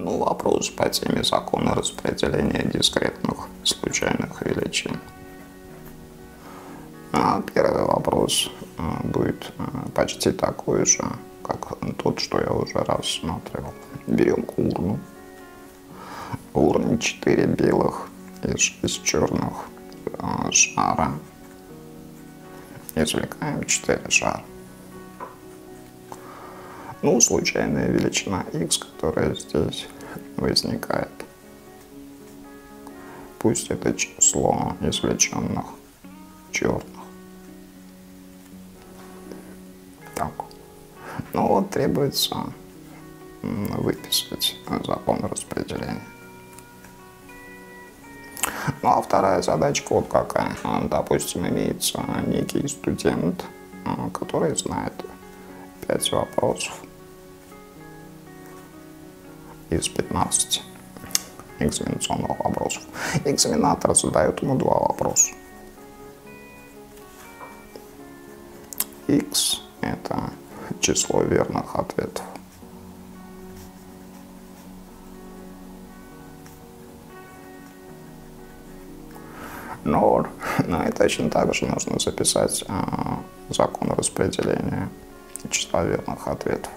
Ну, вопрос по теме закона распределения дискретных случайных величин. А первый вопрос а, будет а, почти такой же, как тот, что я уже рассматривал. Берем урну. В урне 4 белых и 6 черных шара. Извлекаем 4 шара. Ну, случайная величина x, которая здесь возникает. Пусть это число извлеченных черных. Так. Ну вот требуется выписать закон распределения. Ну а вторая задачка вот какая. Допустим, имеется некий студент, который знает 5 вопросов из 15 экзаменационных вопросов. Экзаменатор задает ему два вопроса. X – это число верных ответов. Но на это точно так же нужно записать э, закон распределения числа верных ответов.